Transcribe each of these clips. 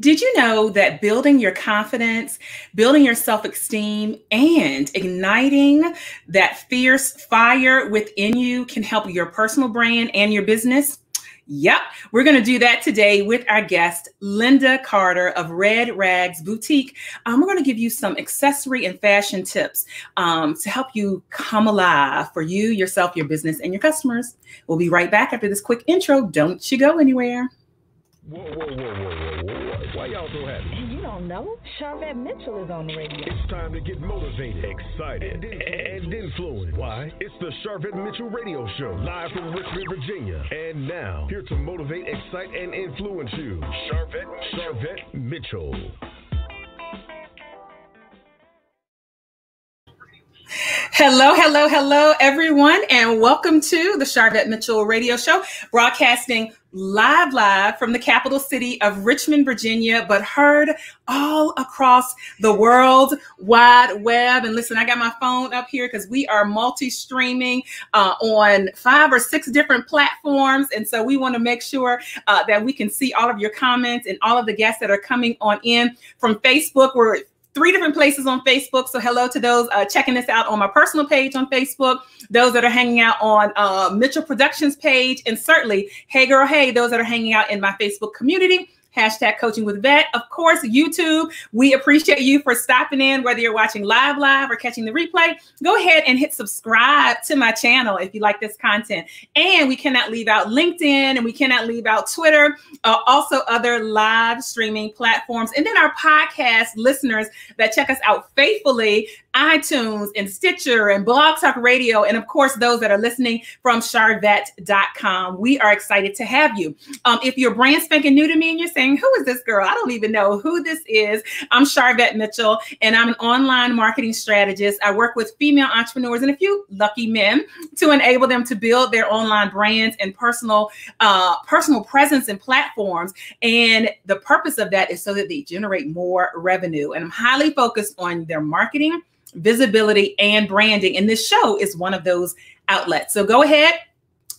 Did you know that building your confidence, building your self esteem, and igniting that fierce fire within you can help your personal brand and your business? Yep, we're going to do that today with our guest, Linda Carter of REDD Rags Boutique. Um, we're going to give you some accessory and fashion tips um, to help you come alive for you, yourself, your business, and your customers. We'll be right back after this quick intro. Don't you go anywhere. Whoa, whoa, whoa, whoa, whoa, whoa. Why y'all so happy? You don't know? Sharvette Mitchell is on the radio. It's time to get motivated, excited, and influenced. Why? It's the Sharvette Mitchell Radio Show, live from Richmond, Virginia. And now, here to motivate, excite, and influence you, Sharvette, Sharvette Mitchell. Hello, hello, hello, everyone, and welcome to the Sharvette Mitchell Radio Show, broadcasting live, live from the capital city of Richmond, Virginia, but heard all across the world wide web. And listen, I got my phone up here because we are multi-streaming uh, on five or six different platforms, and so we want to make sure uh, that we can see all of your comments and all of the guests that are coming on in from Facebook. We're three different places on Facebook. So hello to those uh, checking this out on my personal page on Facebook, those that are hanging out on uh, Mitchell Productions page, and certainly, hey girl, hey, those that are hanging out in my Facebook community hashtag coaching with vet. Of course, YouTube, we appreciate you for stopping in, whether you're watching live, live, or catching the replay. Go ahead and hit subscribe to my channel if you like this content. And we cannot leave out LinkedIn and we cannot leave out Twitter, uh, also other live streaming platforms. And then our podcast listeners that check us out faithfully iTunes and Stitcher and Blog Talk Radio, and of course, those that are listening from sharvette.com. We are excited to have you. Um, if you're brand spanking new to me and you're saying, Who is this girl? I don't even know who this is. I'm Sharvette Mitchell, and I'm an online marketing strategist. I work with female entrepreneurs and a few lucky men to enable them to build their online brands and personal uh, personal presence and platforms. And the purpose of that is so that they generate more revenue. And I'm highly focused on their marketing visibility, and branding. And this show is one of those outlets. So go ahead,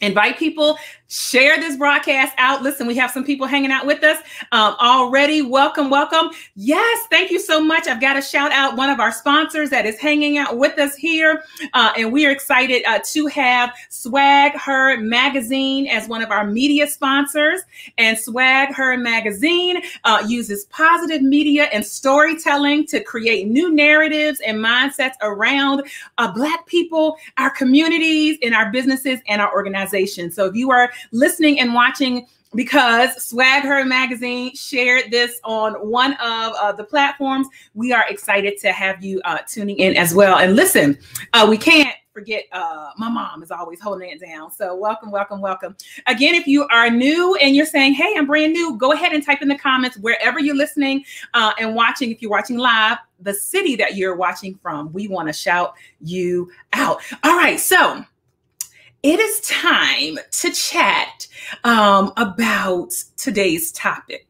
invite people share this broadcast out. Listen, we have some people hanging out with us um, already. Welcome, welcome. Yes, thank you so much. I've got to shout out one of our sponsors that is hanging out with us here. Uh, and we are excited uh, to have Swag Her Magazine as one of our media sponsors. And Swag Her Magazine uh, uses positive media and storytelling to create new narratives and mindsets around uh, Black people, our communities, and our businesses and our organizations. So if you are listening and watching because Swag Her Magazine shared this on one of uh, the platforms. We are excited to have you uh, tuning in as well. And listen, uh, we can't forget uh, my mom is always holding it down. So welcome, welcome, welcome. Again, if you are new and you're saying, hey, I'm brand new, go ahead and type in the comments wherever you're listening uh, and watching. If you're watching live, the city that you're watching from, we want to shout you out. All right, so it is time to chat um, about today's topic.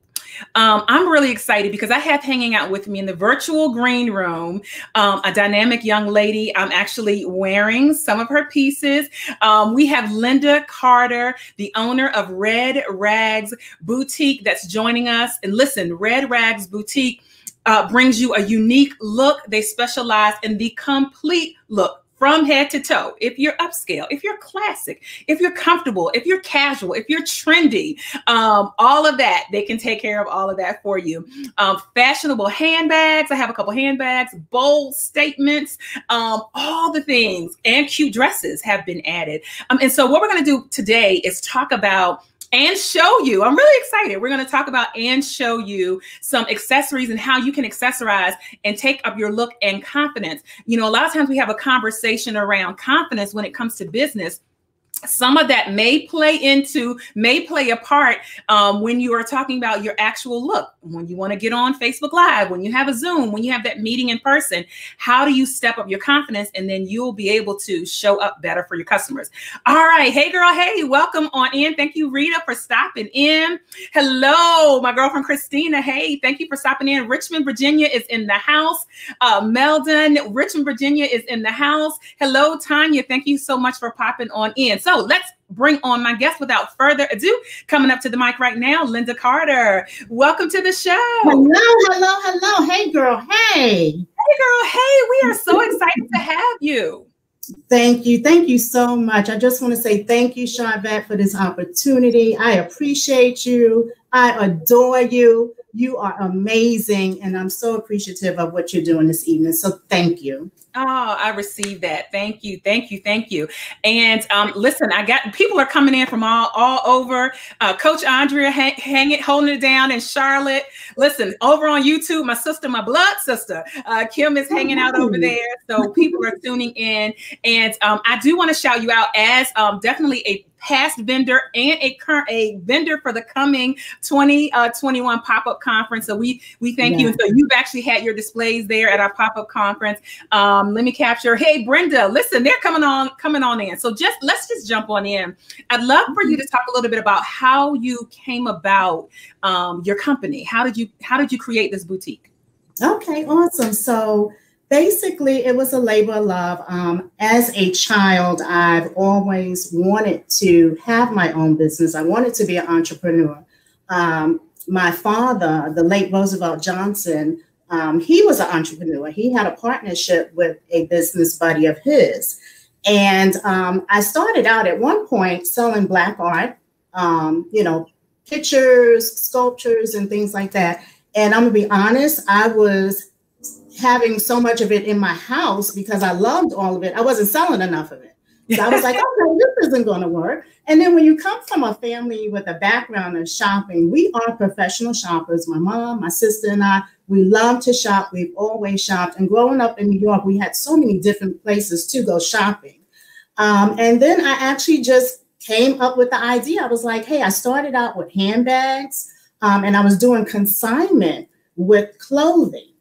Um, I'm really excited because I have hanging out with me in the virtual green room um, a dynamic young lady. I'm actually wearing some of her pieces. Um, we have Linda Carter, the owner of REDD Rags Boutique, that's joining us. And listen, REDD Rags Boutique uh, brings you a unique look. They specialize in the complete look from head to toe. If you're upscale, if you're classic, if you're comfortable, if you're casual, if you're trendy, um, all of that, they can take care of all of that for you. Um, fashionable handbags. I have a couple handbags, bold statements, um, all the things, and cute dresses have been added. Um, and so, what we're going to do today is talk about and show you. I'm really excited. We're going to talk about and show you some accessories and how you can accessorize and take up your look and confidence. You know, a lot of times we have a conversation around confidence when it comes to business some of that may play into may play a part um, when you are talking about your actual look. When you want to get on facebook live when you have a zoom when you have that meeting in person how do you step up your confidence? And then you'll be able to show up better for your customers. All right hey girl hey welcome on in. Thank you rita for stopping in. Hello my girlfriend christina. Hey thank you for stopping in. Richmond virginia is in the house. Uh, meldon richmond virginia is in the house. Hello tanya. Thank you so much for popping on in. So So let's bring on my guest without further ado. Coming up to the mic right now, Linda Carter. Welcome to the show. Hello, hello, hello. Hey, girl. Hey. Hey, girl. Hey, we are so excited to have you. Thank you. Thank you so much. I just want to say thank you, Sharvette, for this opportunity. I appreciate you. I adore you. You are amazing. And I'm so appreciative of what you're doing this evening. So thank you. Oh, I received that. Thank you, thank you, thank you. And um, listen, I got people are coming in from all all over. Uh, Coach Andrea hang, hang, it, holding it down in Charlotte. Listen, over on YouTube, my sister, my blood sister, uh, Kim is hanging out over there. So people are tuning in, and um, I do want to shout you out as um, definitely a past vendor and a current a vendor for the coming 2021 uh, pop-up conference. So we we thank yeah. you. And so you've actually had your displays there at our pop-up conference. Um, let me capture. Hey Brenda, listen, they're coming on coming on in. So just let's just jump on in. I'd love for you to talk a little bit about how you came about um, your company. How did you how did you create this boutique? Okay, awesome. So basically it was a labor of love. Um, as a child i've always wanted to have my own business. I wanted to be an entrepreneur. Um, my father the late roosevelt johnson um, he was an entrepreneur. He had a partnership with a business buddy of his. And um, i started out at one point selling black art um, you know pictures sculptures and things like that. And i'm gonna be honest i was having so much of it in my house because I loved all of it. I wasn't selling enough of it. So I was like, okay, this isn't going to work. And then when you come from a family with a background of shopping, we are professional shoppers. My mom, my sister, and I, we love to shop. We've always shopped. And growing up in New York, we had so many different places to go shopping. Um, and then I actually just came up with the idea. I was like, hey, I started out with handbags um, and I was doing consignment with clothing.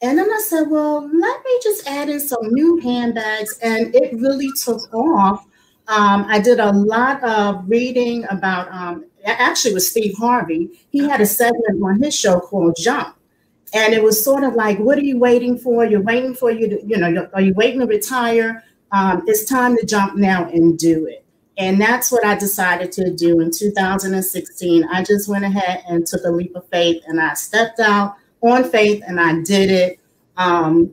And then I said, well, let me just add in some new handbags. And it really took off. Um, I did a lot of reading about, um, actually, with Steve Harvey. He had a segment on his show called Jump. And it was sort of like, what are you waiting for? You're waiting for you to, you know, are you waiting to retire? Um, it's time to jump now and do it. And that's what I decided to do in 2016. I just went ahead and took a leap of faith and I stepped out on faith and I did it. Um,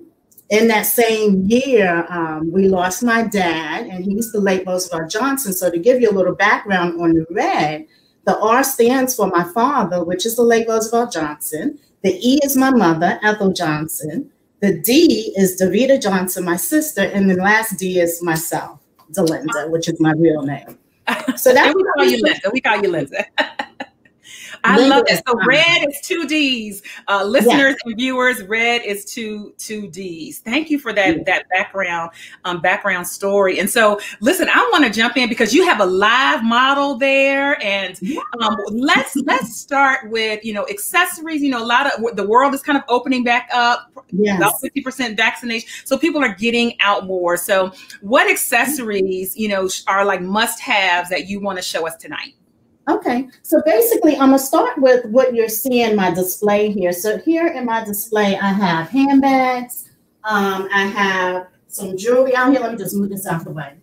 in that same year, um, we lost my dad, and he's the late Roosevelt Johnson. So, to give you a little background on the red, the R stands for my father, which is the late Roosevelt Johnson. The E is my mother, Ethel Johnson. The D is Davita Johnson, my sister, and the last D is myself, Delinda, which is my real name. So that we call you Linda. We call you Linda. I love it. So red is two D's. Uh, listeners and viewers, red is two two D's. Thank you for that that background um, background story. And so, listen, I want to jump in because you have a live model there, and um, let's let's start with you know accessories. You know, a lot of the world is kind of opening back up. Yes. About fifty percent vaccination, so people are getting out more. So, what accessories you know are like must haves that you want to show us tonight? Okay, so basically I'm gonna start with what you're seeing my display here. So here in my display, I have handbags, um, I have some jewelry out here. Let me just move this out of the way.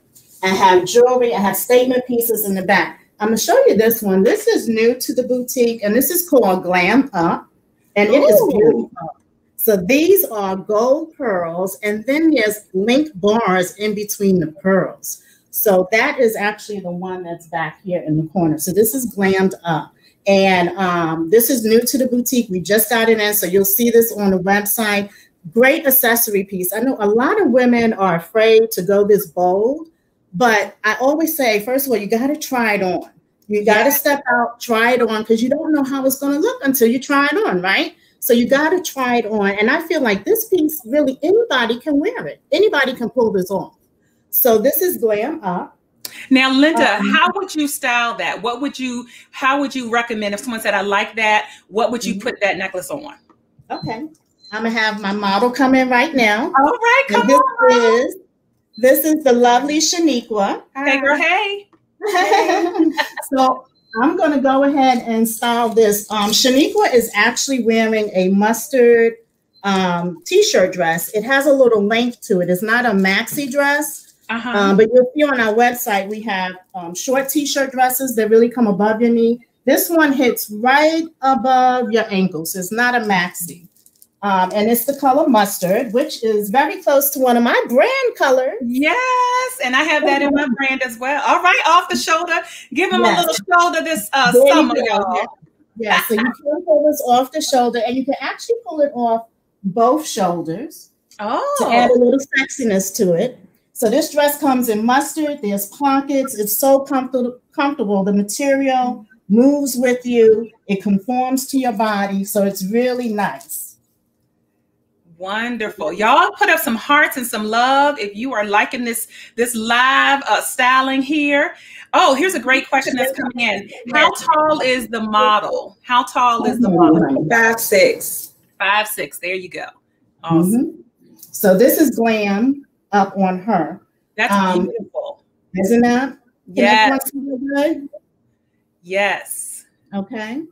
I have jewelry, I have statement pieces in the back. I'm gonna show you this one. This is new to the boutique and this is called Glam Up and it Ooh. is beautiful. So these are gold pearls and then there's link bars in between the pearls. So that is actually the one that's back here in the corner. So this is glammed up. And um, this is new to the boutique. We just got it in, so you'll see this on the website. Great accessory piece. I know a lot of women are afraid to go this bold, but I always say, first of all, you got to try it on. You got to yeah. step out, try it on, because you don't know how it's going to look until you try it on, right? So you got to try it on. And I feel like this piece, really, anybody can wear it. Anybody can pull this off. So this is glam up. Now, Linda, um, how would you style that? What would you, how would you recommend if someone said, I like that, what would you mm-hmm. put that necklace on? Okay. I'm gonna have my model come in right now. All right, come and this on. Is, this is the lovely Shaniqua. Hey, girl, hey. so I'm gonna go ahead and style this. Um, Shaniqua is actually wearing a mustard um, t-shirt dress. It has a little length to it. It's not a maxi dress. Uh-huh. Um, but you'll see on our website we have um, short t-shirt dresses that really come above your knee. This one hits right above your ankles. It's not a maxi. Um, and it's the color mustard, which is very close to one of my brand colors. Yes, and I have that in my brand as well. All right, off the shoulder. Give them Yes. a little shoulder this uh, There summer, y'all. Yeah, so you can pull this off the shoulder, and you can actually pull it off both shoulders to add a Oh, little sexiness to it. So this dress comes in mustard. There's pockets. It's so comfortable. Comfortable. The material moves with you. It conforms to your body, so it's really nice. wonderful. Y'all put up some hearts and some love if you are liking this this live uh, styling here. Oh, here's a great question that's coming in. How tall is the model? How tall is the model? Five six. Five six. There you go. Awesome. Mhm. So this is glam up on her, That's Um, beautiful. isn't that? Yes. that? Yes. Okay.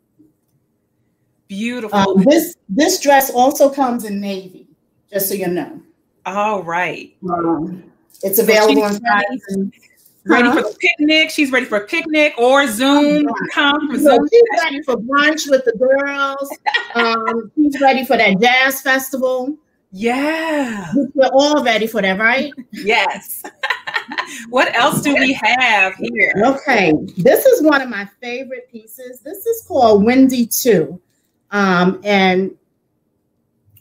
Beautiful. Um, this this dress also comes in navy, just so you know. All right. Um, it's available in she's sizes. Ready Huh? for the picnic. She's ready for a picnic or Zoom. Come for So Zoom. she's ready for brunch with the girls. Um, she's ready for that jazz festival. Yeah. We're all ready for that, right? Yes. what else do we have here? Okay, this is one of my favorite pieces. This is called Windy 2. Um, and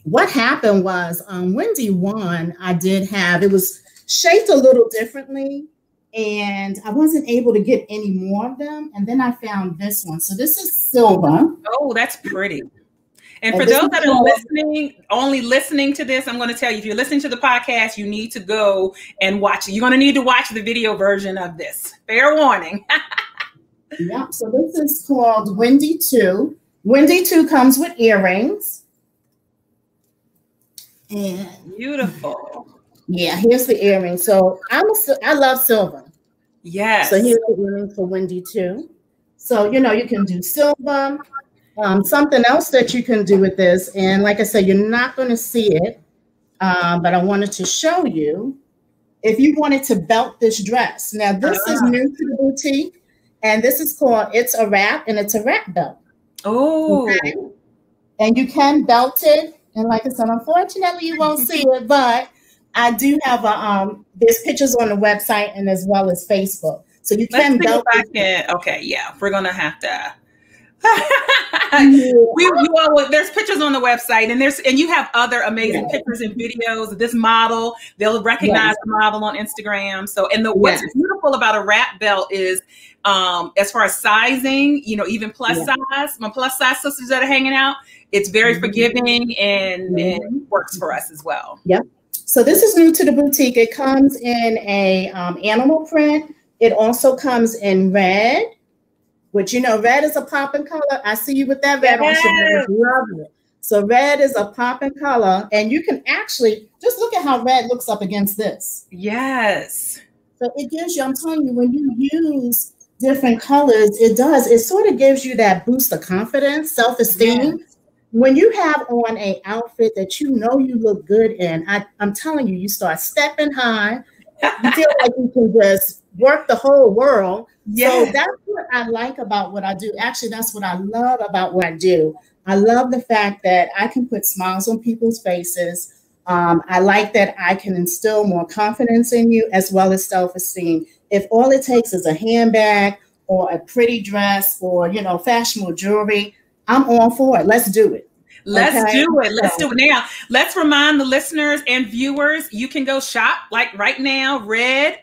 what happened was um, Windy 1, I did have, it was shaped a little differently, and I wasn't able to get any more of them. And then I found this one. So this is silver. Oh, that's pretty. And And for those that are listening, only listening to this, I'm going to tell you if you're listening to the podcast, you need to go and watch it. You're going to need to watch the video version of this. Fair warning. Yep. So this is called Windy 2. Windy 2 comes with earrings. And Beautiful. yeah, here's the earring. So I'm a, I love silver. Yes. So here's the earring for Wendy too. So you know you can do silver. Um, something else that you can do with this, and like I said, you're not going to see it, um, but I wanted to show you. If you wanted to belt this dress, now this is Ah. new to the boutique, and this is called it's a wrap, and it's a wrap belt. oh, Okay. And you can belt it. And like I said, unfortunately, you won't see it, but I do have a um there's pictures on the website and as well as Facebook. So you let's can belt it. Okay, yeah, we're going to have to. we, you all, there's pictures on the website and there's and you have other amazing Yeah. pictures and videos of this model they'll recognize Yes. the model on instagram so and the what's Yes. beautiful about a wrap belt is um as far as sizing you know even plus size my plus size sisters that are hanging out it's very Mhm. forgiving and, and Mhm. works for us as well Yep. So this is new to the boutique. It comes in a um, animal print. It also comes in red, which you know, red is a popping color. I see you with that red on. Yes. Love it. So red is a popping color, and you can actually just look at how red looks up against this. yes So it gives you, I'm telling you, when you use different colors, it does, it sort of gives you that boost of confidence, self-esteem. When you have on a outfit that you know you look good in, I, I'm telling you, you start stepping high. You feel like you can just work the whole world. So that's what I like about what I do. Actually, that's what I love about what I do. I love the fact that I can put smiles on people's faces. Um, I like that I can instill more confidence in you as well as self-esteem. If all it takes is a handbag or a pretty dress or you know fashionable jewelry, I'm all for it. Let's do it. Let's Okay. do it. Let's do it now. Let's remind the listeners and viewers you can go shop like right now, red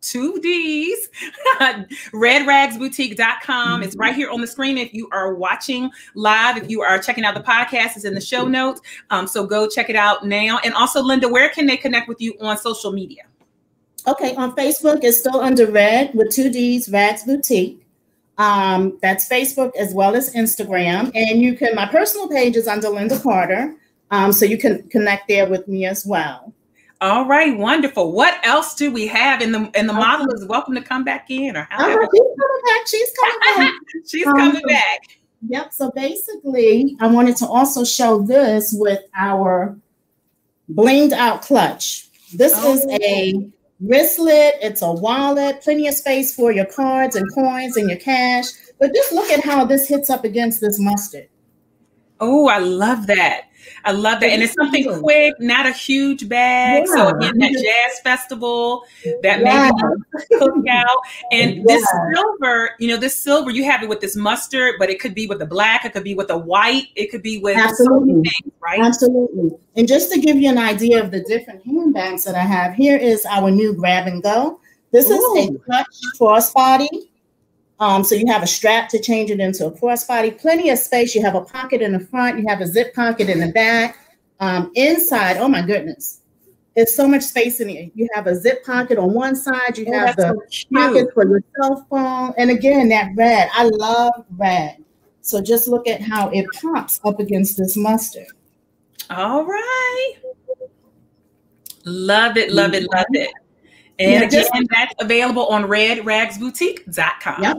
two D's, redragsboutique.com. It's right here on the screen. If you are watching live, if you are checking out the podcast, it's in the show notes. Um, so go check it out now. And also, Linda, where can they connect with you on social media? Okay, on Facebook, it's still under Red with two D's, Rags Boutique. Um, that's Facebook as well as Instagram. And you can, my personal page is under Linda Carter. Um, so you can connect there with me as well. All right, wonderful. What else do we have? And the and the model is welcome to come back in or however. she's coming back. She's coming back. She's Um, coming back. Yep. So basically, I wanted to also show this with our blinged out clutch. This is a wristlet, it's a wallet, plenty of space for your cards and coins and your cash. But just look at how this hits up against this mustard. Oh, I love that. I love that. And it's something quick, not a huge bag. Yeah. So again, that jazz festival, that yeah. maybe cookout. And yeah. this silver, you know, this silver, you have it with this mustard, but it could be with the black, it could be with the white, it could be with Absolutely. so things, right? Absolutely. And just to give you an idea of the different handbags that I have, here is our new grab and go. This Ooh. is a clutch crossbody. Um, so you have a strap to change it into a crossbody, plenty of space. You have a pocket in the front, you have a zip pocket in the back. Um, inside, oh my goodness, there's so much space in here. You have a zip pocket on one side, you oh, have the so pocket for your cell phone. And again, that red, I love red. So just look at how it pops up against this mustard. All right. Love it, love it, love it. And yeah, again, that's available on redragsboutique.com. Yep.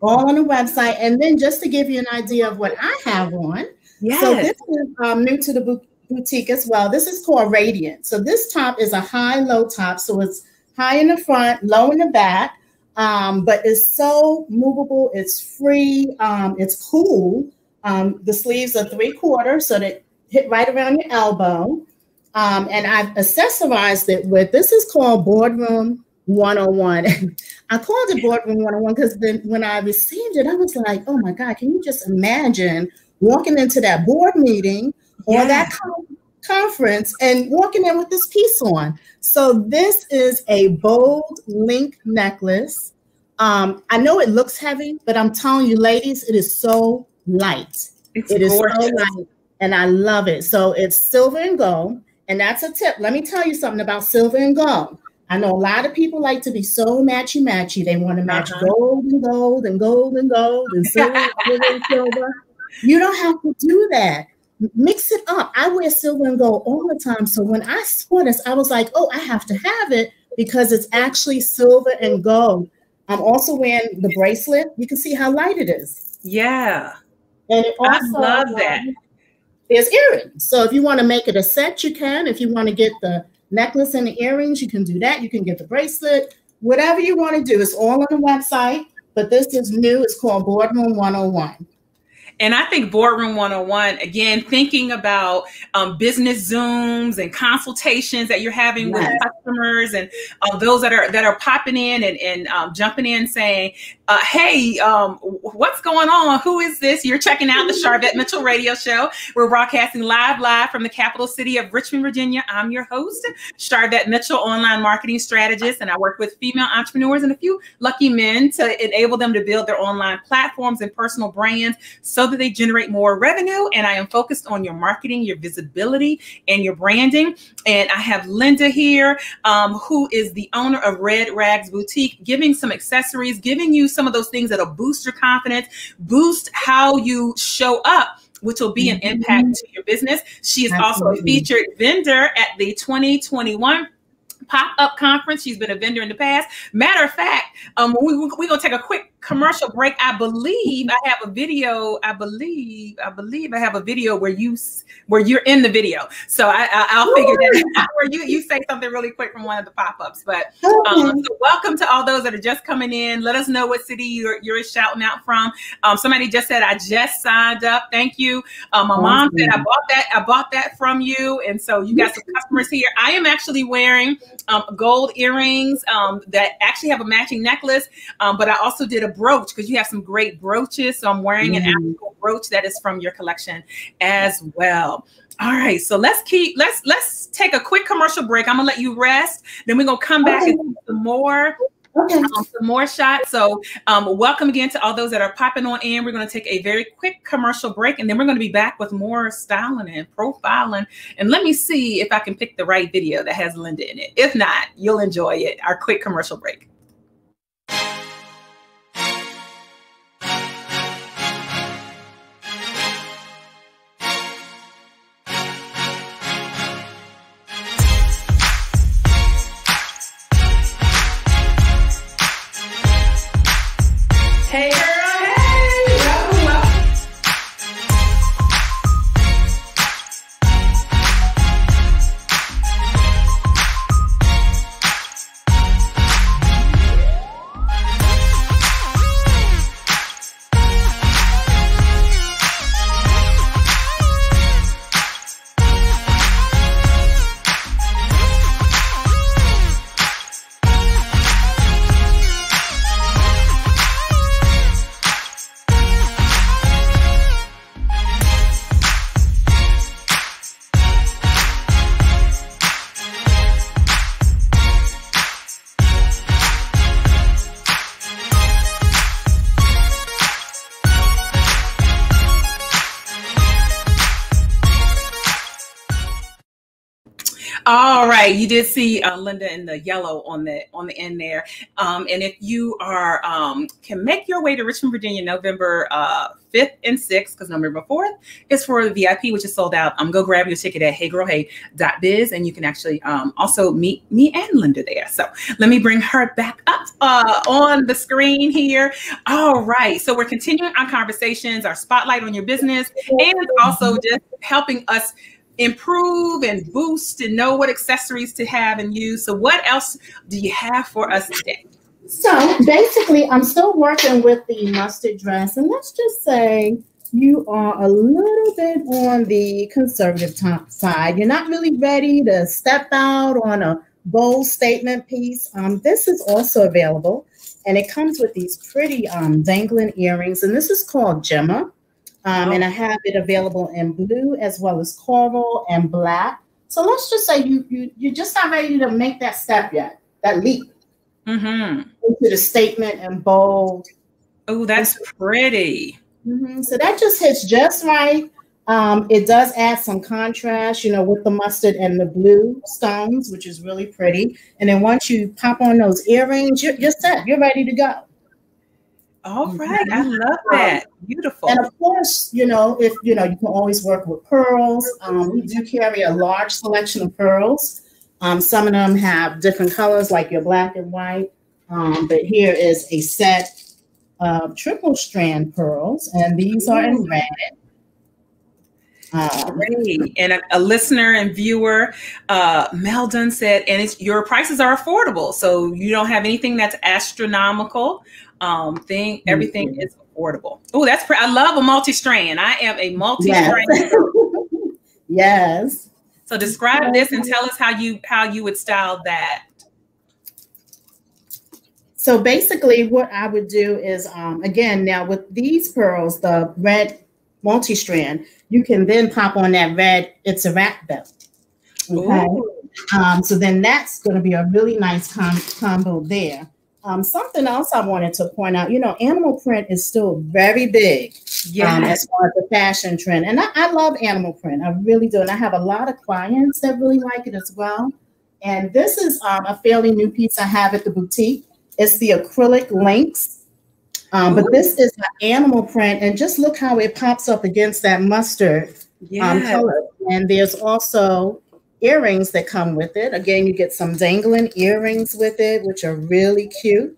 All on the website. And then just to give you an idea of what I have on. Yes. So this is um, new to the boutique as well. This is called Radiant. So this top is a high-low top. So it's high in the front, low in the back. Um, but it's so movable. It's free. Um, it's cool. Um, the sleeves are three quarters, so they hit right around your elbow. Um, and I've accessorized it with this is called Boardroom 101. I called it Boardroom 101 because then when I received it, I was like, oh my God, can you just imagine walking into that board meeting or yeah. that con- conference and walking in with this piece on? So this is a bold link necklace. Um, I know it looks heavy, but I'm telling you, ladies, it is so light. It's it is so light, and I love it. So it's silver and gold. And that's a tip. Let me tell you something about silver and gold. I know a lot of people like to be so matchy matchy. They want to match uh-huh. gold and gold and gold and gold and silver and silver. You don't have to do that. Mix it up. I wear silver and gold all the time. So when I saw this, I was like, oh, I have to have it because it's actually silver and gold. I'm also wearing the bracelet. You can see how light it is. Yeah. And it also, I love that. Um, there's earrings. So if you want to make it a set, you can. If you want to get the necklace and the earrings, you can do that. You can get the bracelet, whatever you want to do. It's all on the website, but this is new. It's called Boardroom 101. And I think Boardroom 101, again, thinking about um, business Zooms and consultations that you're having yes. with customers and uh, those that are that are popping in and, and um, jumping in saying, uh, hey, um, what's going on? Who is this? You're checking out the Sharvette Mitchell radio show. We're broadcasting live, live from the capital city of Richmond, Virginia. I'm your host, Sharvette Mitchell, online marketing strategist, and I work with female entrepreneurs and a few lucky men to enable them to build their online platforms and personal brands so that they generate more revenue. And I am focused on your marketing, your visibility, and your branding. And I have Linda here, um, who is the owner of REDD Rags Boutique, giving some accessories, giving you some of those things that'll boost your confidence, boost how you show up which will be an mm-hmm. impact to your business. She is Absolutely. also a featured vendor at the 2021 pop-up conference. She's been a vendor in the past. Matter of fact, um, we, we're going to take a quick commercial break, I believe I have a video. I believe, I believe I have a video where you where you're in the video. So I, I will figure that out. Where you you say something really quick from one of the pop ups. But um, so welcome to all those that are just coming in. Let us know what city you're you're shouting out from. Um, somebody just said I just signed up. Thank you. Um, my mom said I bought that. I bought that from you, and so you got some customers here. I am actually wearing um, gold earrings um, that actually have a matching necklace, um, but I also did a brooch because you have some great brooches. So I'm wearing mm-hmm. an actual brooch that is from your collection as well. All right, so let's keep let's let's take a quick commercial break. I'm gonna let you rest. Then we're gonna come back okay. and do some more. Okay. Um, some more shots. So, um, welcome again to all those that are popping on in. We're going to take a very quick commercial break, and then we're going to be back with more styling and profiling. And let me see if I can pick the right video that has Linda in it. If not, you'll enjoy it. Our quick commercial break. Right, you did see uh, Linda in the yellow on the on the end there. Um, and if you are um, can make your way to Richmond, Virginia, November uh, 5th and 6th, because November 4th is for the VIP, which is sold out. Um, go grab your ticket at heygirlhey.biz, and you can actually um, also meet me and Linda there. So let me bring her back up uh, on the screen here. All right, so we're continuing our conversations, our spotlight on your business, and also just helping us improve and boost and know what accessories to have and use. So, what else do you have for us today? So, basically, I'm still working with the mustard dress, and let's just say you are a little bit on the conservative top side. You're not really ready to step out on a bold statement piece. Um, this is also available, and it comes with these pretty um, dangling earrings, and this is called Gemma. Um, and I have it available in blue as well as coral and black. So let's just say you you you're just not ready to make that step yet, that leap Mm-hmm. into the statement and bold. Oh, that's pretty. Mhm. So that just hits just right. Um, it does add some contrast, you know, with the mustard and the blue stones, which is really pretty. And then once you pop on those earrings, you're, you're set. You're ready to go. All right, I love that. Beautiful. And of course, you know, if you know, you can always work with pearls. Um, we do carry a large selection of pearls. Um, some of them have different colors, like your black and white. Um, but here is a set of triple strand pearls, and these are in red. Um, Great. And a, a listener and viewer, uh, Mel Dunn said, and it's, your prices are affordable. So you don't have anything that's astronomical. Um, thing, everything is affordable. Oh, that's pretty. I love a multi-strand. I am a multi-strand. yes. yes. So describe this and tell us how you how you would style that. So basically, what I would do is, um, again, now with these pearls, the red multi-strand, you can then pop on that red. It's a wrap belt. Okay. Ooh. Um, so then that's going to be a really nice com- combo there. Um, something else I wanted to point out, you know, animal print is still very big um, Yes. as far as the fashion trend. And I, I love animal print. I really do. And I have a lot of clients that really like it as well. And this is um, a fairly new piece I have at the boutique. It's the acrylic links. Um, but this is an animal print. And just look how it pops up against that mustard um, Yes. color. And there's also earrings that come with it. Again, you get some dangling earrings with it, which are really cute.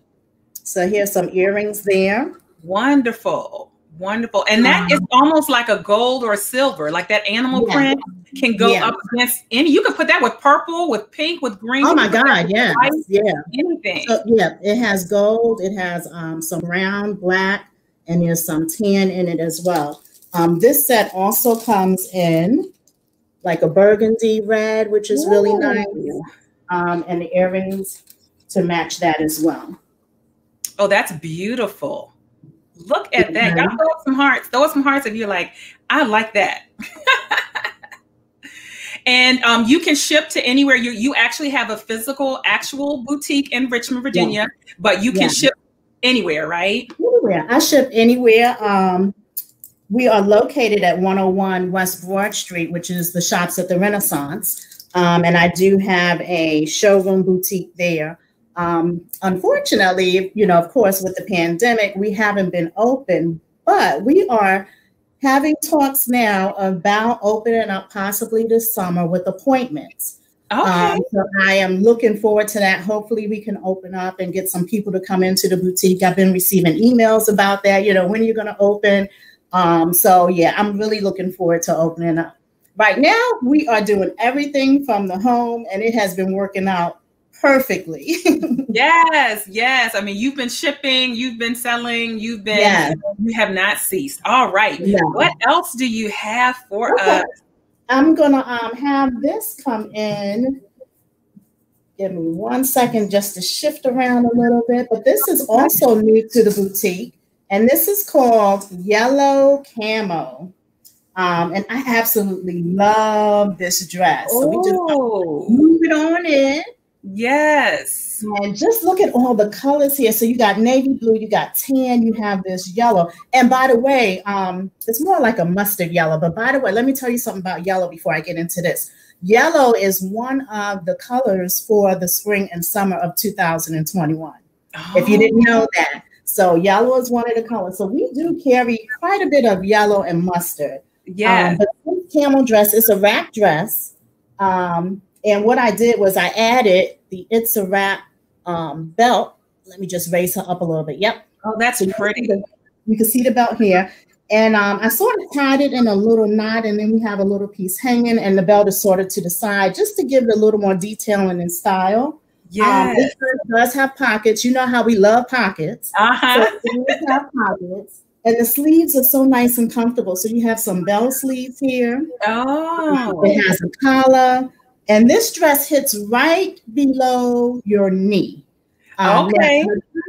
So here's some earrings there. Wonderful. Wonderful. And that is almost like a gold or silver, like that animal Yeah. print can go Yeah. up against any. You can put that with purple, with pink, with green. Oh my can put that God, Yeah. yeah. Anything. So yeah, it has gold, it has um, some round black, and there's some tan in it as well. Um, this set also comes in like a burgundy red, which is really nice, um, and the earrings to match that as well. Oh, that's beautiful. Look at that. Y'all throw up some hearts. Throw up some hearts if you're like, I like that. and um, you can ship to anywhere. You you actually have a physical, actual boutique in Richmond, Virginia, but you can Yeah. ship anywhere, right? Anywhere. I ship anywhere. Um, we are located at 101 West Broad Street, which is the shops at the Renaissance. Um, and I do have a showroom boutique there. Um, unfortunately, you know, of course, with the pandemic, we haven't been open, but we are having talks now about opening up possibly this summer with appointments. Okay. Um, so I am looking forward to that. Hopefully, we can open up and get some people to come into the boutique. I've been receiving emails about that. You know, when are you're going to open. Um, so yeah, I'm really looking forward to opening up. Right now, we are doing everything from the home, and it has been working out perfectly. Yes, yes. I mean, you've been shipping, you've been selling, you've been, Yes. you have not ceased. All right. Yeah. What else do you have for Okay. us? I'm gonna um have this come in. Give me one second just to shift around a little bit. But this is also new to the boutique, and this is called Yellow Camo. Um, and I absolutely love this dress. So we just Oh, move it on in. Yes. And just look at all the colors here. So you got navy blue, you got tan, you have this yellow. And by the way, um, it's more like a mustard yellow. But by the way, let me tell you something about yellow before I get into this. Yellow is one of the colors for the spring and summer of 2021. Oh. If you didn't know that. So yellow is one of the colors. So we do carry quite a bit of yellow and mustard. Yeah. Um, but this camel dress is a wrap dress. Um, and what I did was I added the It's a Wrap um, belt. Let me just raise her up a little bit. Yep. Oh, that's so pretty. You can, you can see the belt here. And um, I sort of tied it in a little knot, and then we have a little piece hanging, and the belt is sort of to the side just to give it a little more detailing and style. Yeah, um, does have pockets. You know how we love pockets. Uh-huh. So have pockets. And the sleeves are so nice and comfortable. So you have some bell sleeves here. Oh. It has a collar. And this dress hits right below your knee. Um, okay.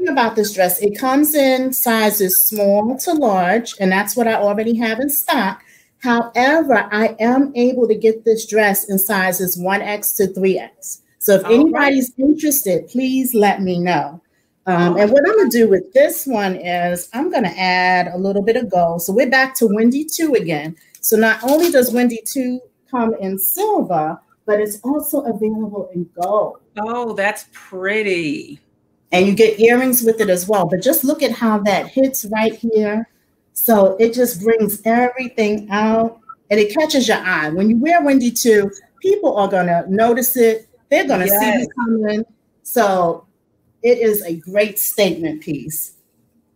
about this dress, it comes in sizes small to large, and that's what I already have in stock. However, I am able to get this dress in sizes 1X to 3X. So if All anybody's right. interested, please let me know. Um, and what I'm gonna do with this one is I'm gonna add a little bit of gold. So we're back to Wendy 2 again. So not only does Wendy 2 come in silver, but it's also available in gold. Oh, that's pretty. And you get earrings with it as well. But just look at how that hits right here. So it just brings everything out and it catches your eye. When you wear Wendy 2, people are going to notice it. They're going to yes. see you coming. So it is a great statement piece.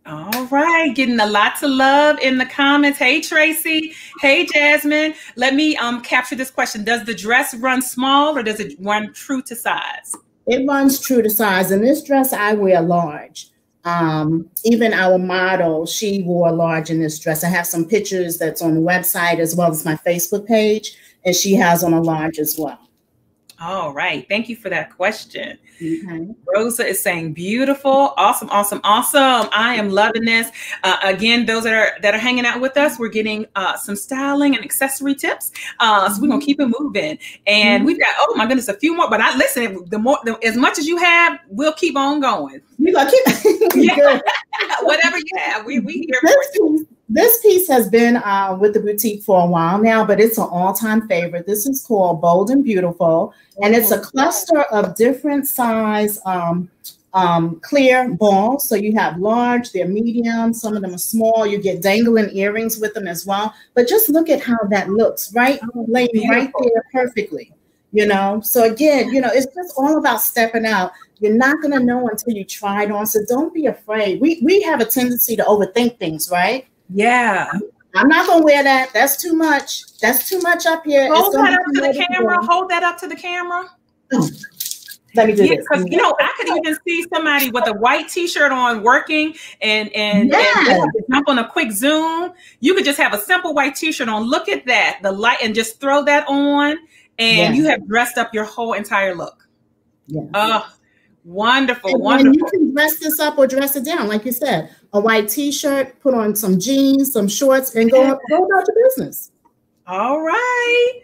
All right, getting a lot of love in the comments. Hey Tracy, hey Jasmine. Let me um capture this question. Does the dress run small or does it run true to size? It runs true to size. In this dress, I wear large. Um, even our model, she wore large in this dress. I have some pictures that's on the website as well as my Facebook page, and she has on a large as well. All right. Thank you for that question. Mm-hmm. Rosa is saying beautiful, awesome, awesome, awesome. I am loving this. Uh, again, those that are that are hanging out with us, we're getting uh, some styling and accessory tips. Uh, so we're gonna keep it moving. And mm-hmm. we've got oh my goodness, a few more. But I listen. The more, the, as much as you have, we'll keep on going. You gonna keep yeah. whatever you have. We we here for. This piece has been uh, with the boutique for a while now, but it's an all-time favorite. This is called Bold and Beautiful, and it's a cluster of different size um, um, clear balls. So you have large, they're medium, some of them are small. You get dangling earrings with them as well. But just look at how that looks, right? Oh, laying right there perfectly. You know, so again, you know, it's just all about stepping out. You're not gonna know until you try it on. So don't be afraid. We we have a tendency to overthink things, right? Yeah. I'm not gonna wear that. That's too much. That's too much up here. Hold that up to the camera. Hold that up to the camera. Let me do yeah, this. Because you know, I could even see somebody with a white t-shirt on working and and, and jump on a quick zoom. You could just have a simple white t-shirt on. Look at that, the light, and just throw that on, and you have dressed up your whole entire look. Yeah. Oh, wonderful, and, wonderful. you can dress this up or dress it down, like you said a white t-shirt, put on some jeans, some shorts, and go, go about your business. All right.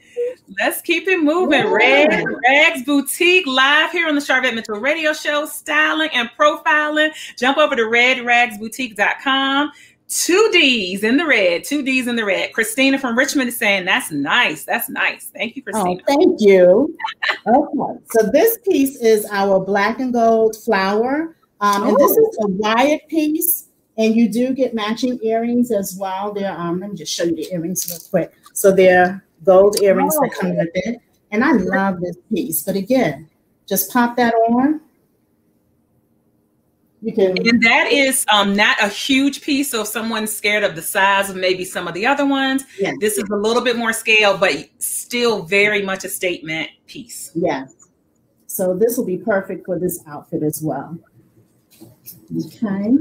Let's keep it moving. REDD Rags Boutique live here on the Sharvette Mitchell Radio Show, styling and profiling. Jump over to redragsboutique.com. Two D's in the red, two D's in the red. Christina from Richmond is saying that's nice. That's nice. Thank you, oh, Christina. Oh, thank you. okay. So this piece is our black and gold flower. Um, and this is a wired piece. And you do get matching earrings as well. There, um, let me just show you the earrings real quick. So they're gold earrings oh. that come with it. And I love this piece. But again, just pop that on. You can and that is um, not a huge piece. So if someone's scared of the size of maybe some of the other ones, yes. this is a little bit more scale, but still very much a statement piece. Yes. So this will be perfect for this outfit as well. Okay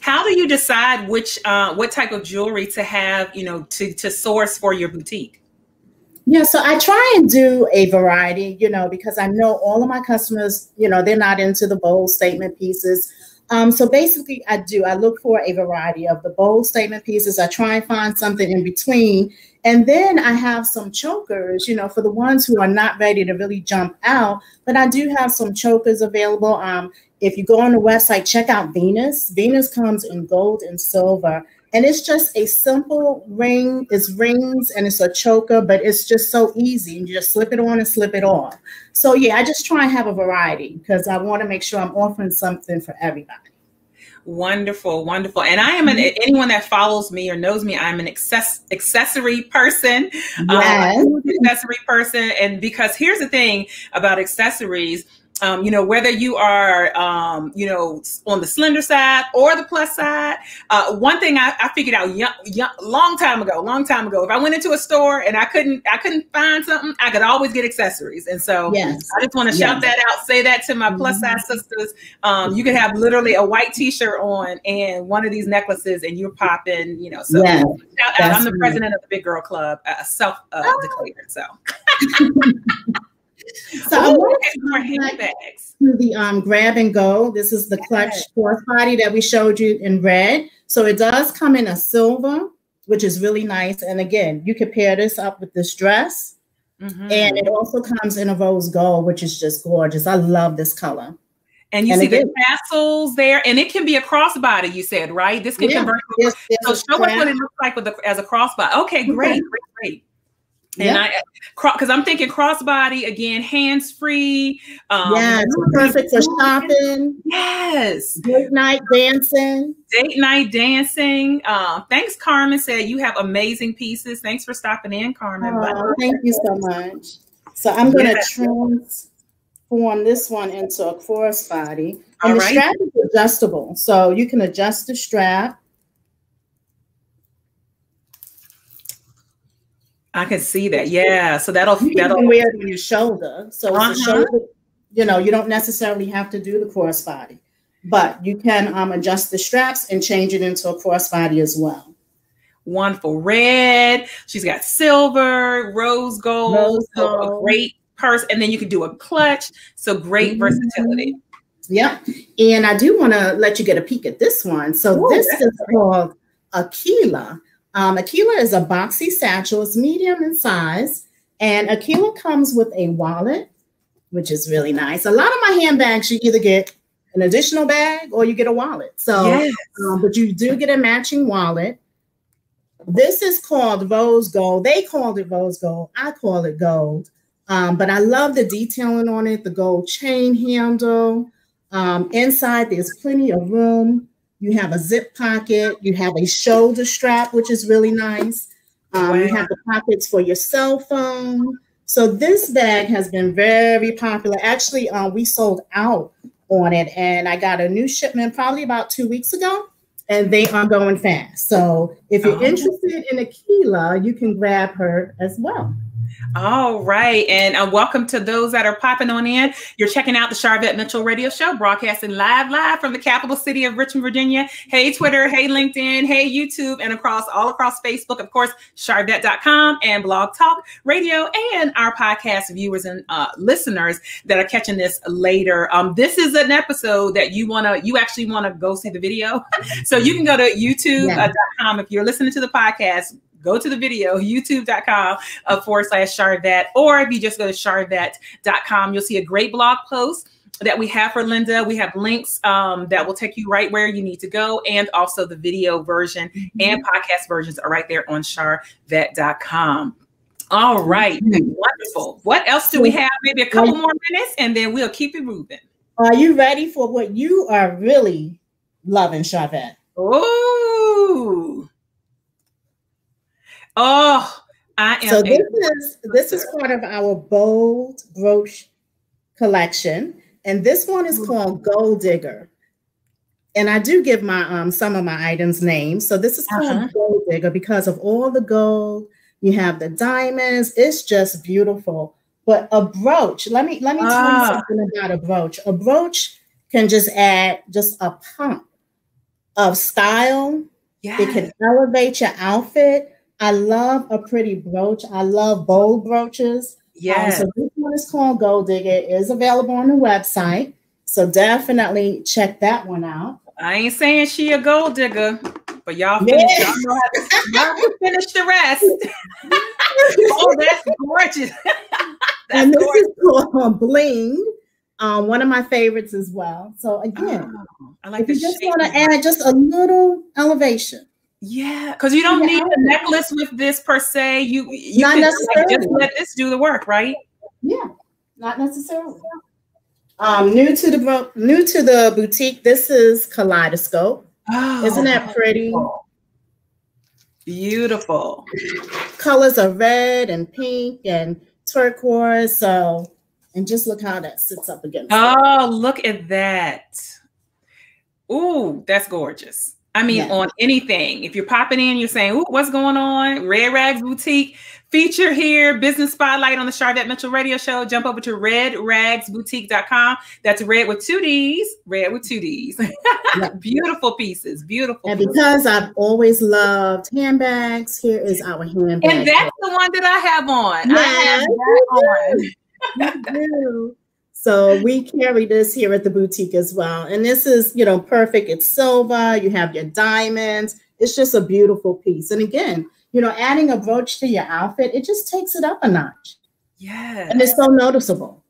how do you decide which uh, what type of jewelry to have you know to to source for your boutique yeah so i try and do a variety you know because i know all of my customers you know they're not into the bold statement pieces Um, so basically, I do. I look for a variety of the bold statement pieces. I try and find something in between. And then I have some chokers, you know, for the ones who are not ready to really jump out. But I do have some chokers available. Um, if you go on the website, check out Venus. Venus comes in gold and silver. And it's just a simple ring. It's rings and it's a choker, but it's just so easy. And You just slip it on and slip it off. So yeah, I just try and have a variety because I want to make sure I'm offering something for everybody. Wonderful, wonderful. And I am an mm-hmm. anyone that follows me or knows me, I'm an access, accessory person. Yes. Um, accessory person. And because here's the thing about accessories, um, you know, whether you are, um, you know, on the slender side or the plus side. Uh, one thing I, I figured out young, young, long time ago, long time ago, if I went into a store and I couldn't, I couldn't find something, I could always get accessories. And so yes. I just want to yes. shout that out, say that to my mm-hmm. plus size sisters. Um, you could have literally a white t-shirt on and one of these necklaces and you're popping, you know, so yes. shout out. I'm the president of the big girl club, uh, self uh, declared. So. So I want to handbags. To the um, grab and go. This is the clutch body that we showed you in red. So it does come in a silver, which is really nice. And again, you can pair this up with this dress. Mm-hmm. And it also comes in a rose gold, which is just gorgeous. I love this color. And you and see again, the tassels there, and it can be a crossbody. You said right. This can yeah, convert. Yes, so show us what it looks like with the, as a crossbody. Okay, great, okay. great, great. And I, because I'm thinking crossbody again, hands free. Um, yes, perfect for shopping. Yes, date night dancing. Date night dancing. Uh, thanks, Carmen. Said you have amazing pieces. Thanks for stopping in, Carmen. Oh, thank you so much. So I'm going to yes. transform this one into a crossbody. And All the right. strap is adjustable, so you can adjust the strap I can see that. Yeah. So that'll you that'll wear it on your shoulder. So uh-huh. shoulder, you know, you don't necessarily have to do the crossbody, but you can um, adjust the straps and change it into a crossbody as well. Wonderful red. She's got silver, rose gold, rose gold. So a great purse, and then you can do a clutch. So great mm-hmm. versatility. Yep. And I do want to let you get a peek at this one. So Ooh, this is called Aquila. Um, Aquila is a boxy satchel. It's medium in size. And Aquila comes with a wallet, which is really nice. A lot of my handbags, you either get an additional bag or you get a wallet. So, yes. um, but you do get a matching wallet. This is called rose gold. They called it rose gold. I call it gold. Um, but I love the detailing on it, the gold chain handle. Um, inside, there's plenty of room you have a zip pocket. You have a shoulder strap, which is really nice. Um, wow. You have the pockets for your cell phone. So this bag has been very popular. Actually, uh, we sold out on it, and I got a new shipment probably about two weeks ago, and they are going fast. So if you're oh. interested in Aquila, you can grab her as well. All right. And uh, welcome to those that are popping on in. You're checking out the Sharvette Mitchell radio show, broadcasting live, live from the capital city of Richmond, Virginia. Hey, Twitter. Hey, LinkedIn. Hey, YouTube. And across all across Facebook, of course, sharvette.com and Blog Talk Radio and our podcast viewers and uh, listeners that are catching this later. Um, this is an episode that you want to, you actually want to go see the video. so you can go to youtube.com yeah. if you're listening to the podcast go to the video, youtube.com uh, forward slash Sharvette, or if you just go to sharvette.com, you'll see a great blog post that we have for Linda. We have links um, that will take you right where you need to go, and also the video version mm-hmm. and podcast versions are right there on sharvette.com. All right, mm-hmm. wonderful. What else do we have? Maybe a couple more minutes, and then we'll keep it moving. Are you ready for what you are really loving, Sharvette? Oh, Oh, I am. So this is this is part of our bold brooch collection, and this one is called Gold Digger. And I do give my um some of my items names. So this is called uh-huh. Gold Digger because of all the gold. You have the diamonds. It's just beautiful. But a brooch, let me let me tell you ah. something about a brooch. A brooch can just add just a pump of style. Yeah. It can elevate your outfit I love a pretty brooch. I love bold brooches. Yeah. Um, so this one is called Gold Digger. It is available on the website. So definitely check that one out. I ain't saying she a gold digger, but y'all finish, yeah. y'all, know how to, y'all can finish the rest. oh, that's gorgeous. that's and this gorgeous. is called Bling. Um, one of my favorites as well. So again, oh, I like you just want to add just a little elevation. Yeah, because you don't yeah. need a necklace with this per se. You you not can necessarily. just let this do the work, right? Yeah, not necessarily. Um, new to the new to the boutique. This is Kaleidoscope. Oh, Isn't that pretty? Beautiful. Colors are red and pink and turquoise. So, and just look how that sits up against. Oh, it. look at that. Ooh, that's gorgeous. I mean, yeah. on anything. If you're popping in, you're saying, what's going on? REDD Rags Boutique feature here, business spotlight on the Sharvette Mitchell radio show. Jump over to reddragsboutique.com. That's red with two D's, red with two D's. yeah. Beautiful pieces, beautiful. And because I've always loved handbags, here is our handbag. And that's the one that I have on. Yes, I have that on. So we carry this here at the boutique as well. And this is, you know, perfect. It's silver, you have your diamonds. It's just a beautiful piece. And again, you know, adding a brooch to your outfit, it just takes it up a notch. Yeah. And it's so noticeable.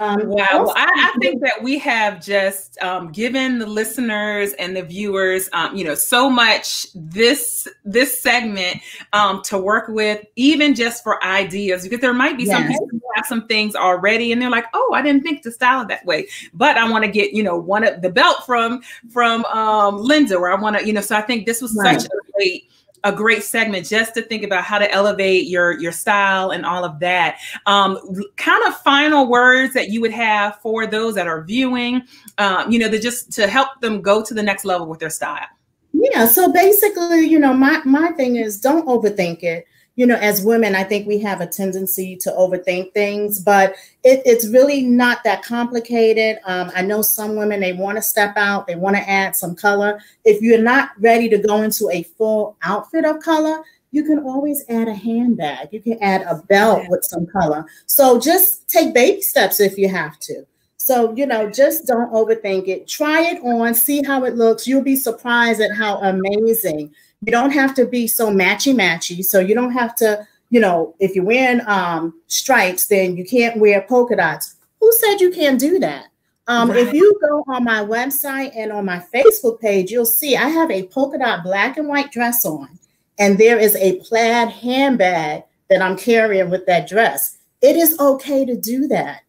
Um, wow. I, I, think that we have just um, given the listeners and the viewers, um, you know, so much this this segment um, to work with, even just for ideas, because there might be yes. some people who have some things already, and they're like, "Oh, I didn't think to style it that way," but I want to get, you know, one of the belt from from um, Linda, or I want to, you know. So I think this was right. such a great a great segment just to think about how to elevate your your style and all of that. Um, kind of final words that you would have for those that are viewing, um, you know, to just to help them go to the next level with their style. Yeah. So basically, you know, my my thing is don't overthink it you know, as women, I think we have a tendency to overthink things, but it, it's really not that complicated. Um, I know some women, they want to step out, they want to add some color. If you're not ready to go into a full outfit of color, you can always add a handbag. You can add a belt with some color. So just take baby steps if you have to. So, you know, just don't overthink it. Try it on, see how it looks. You'll be surprised at how amazing you don't have to be so matchy matchy. So you don't have to, you know, if you're wearing um, stripes, then you can't wear polka dots. Who said you can't do that? Um, right. If you go on my website and on my Facebook page, you'll see I have a polka dot black and white dress on, and there is a plaid handbag that I'm carrying with that dress. It is okay to do that.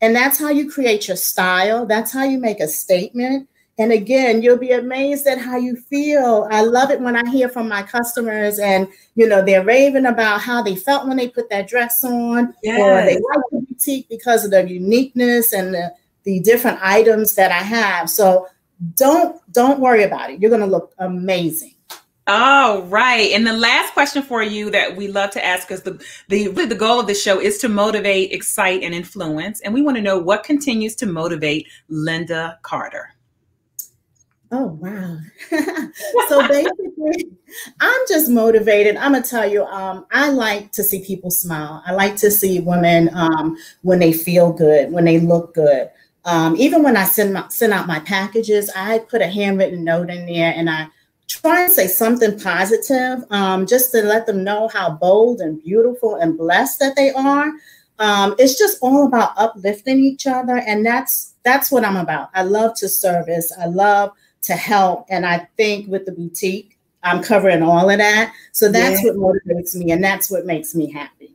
And that's how you create your style. That's how you make a statement. And again, you'll be amazed at how you feel. I love it when I hear from my customers and, you know, they're raving about how they felt when they put that dress on yes. or they like the boutique because of the uniqueness and the, the different items that I have. So don't, don't worry about it. You're going to look amazing. All right. And the last question for you that we love to ask because the, the the goal of the show is to motivate, excite, and influence. And we want to know what continues to motivate Linda Carter. Oh, wow. so basically, I'm just motivated. I'm going to tell you, um, I like to see people smile. I like to see women um, when they feel good, when they look good. Um, even when I send, my, send out my packages, I put a handwritten note in there and I try and say something positive um, just to let them know how bold and beautiful and blessed that they are. Um, it's just all about uplifting each other. And that's, that's what I'm about. I love to service. I love to help. And I think with the boutique, I'm covering all of that. So that's yeah. what motivates me and that's what makes me happy.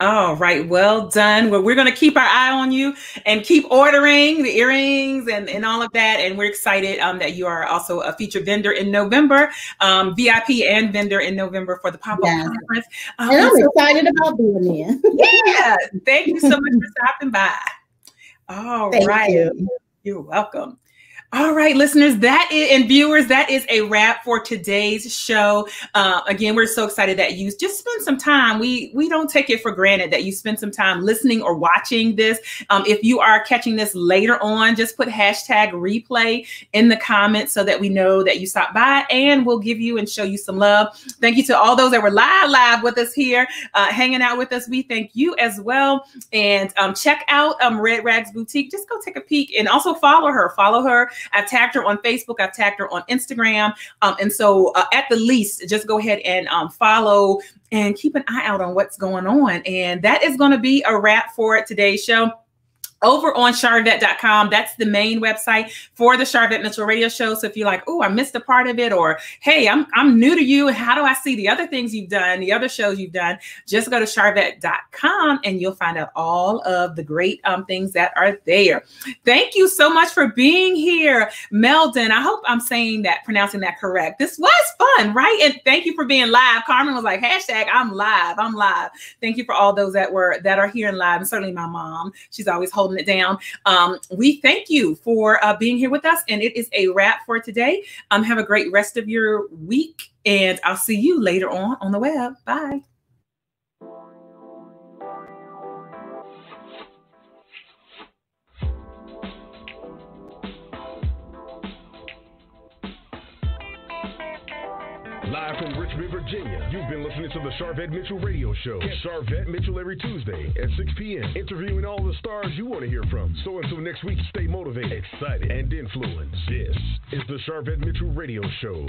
All right, well done. Well, we're going to keep our eye on you and keep ordering the earrings and, and all of that. And we're excited um, that you are also a featured vendor in November, um, VIP and vendor in November for the pop up yes. conference. Um, and I'm so, excited about being there. yeah, thank you so much for stopping by. All thank right, you. You're welcome. All right, listeners, that is, and viewers, that is a wrap for today's show. Uh, again, we're so excited that you just spend some time. We we don't take it for granted that you spend some time listening or watching this. Um, if you are catching this later on, just put hashtag replay in the comments so that we know that you stopped by, and we'll give you and show you some love. Thank you to all those that were live live with us here, uh, hanging out with us. We thank you as well, and um, check out um, REDD Rags Boutique. Just go take a peek, and also follow her. Follow her I've tagged her on Facebook. I've tagged her on Instagram. Um, and so, uh, at the least, just go ahead and um, follow and keep an eye out on what's going on. And that is going to be a wrap for today's show over on sharvette.com. That's the main website for the Sharvette Mitchell radio show. So if you're like, oh, I missed a part of it, or hey, I'm I'm new to you. How do I see the other things you've done, the other shows you've done? Just go to sharvette.com and you'll find out all of the great um, things that are there. Thank you so much for being here, Meldon. I hope I'm saying that, pronouncing that correct. This was fun, right? And thank you for being live. Carmen was like, hashtag I'm live. I'm live. Thank you for all those that were that are here in live, and certainly my mom. She's always holding holding it down. Um, we thank you for uh, being here with us. And it is a wrap for today. Um, have a great rest of your week. And I'll see you later on on the web. Bye. Live from Virginia, you've been listening to the Sharvette Mitchell Radio Show. Get Sharvette Mitchell every Tuesday at 6 p.m., interviewing all the stars you want to hear from. So until next week, stay motivated, excited, and influenced. This is the Sharvette Mitchell Radio Show.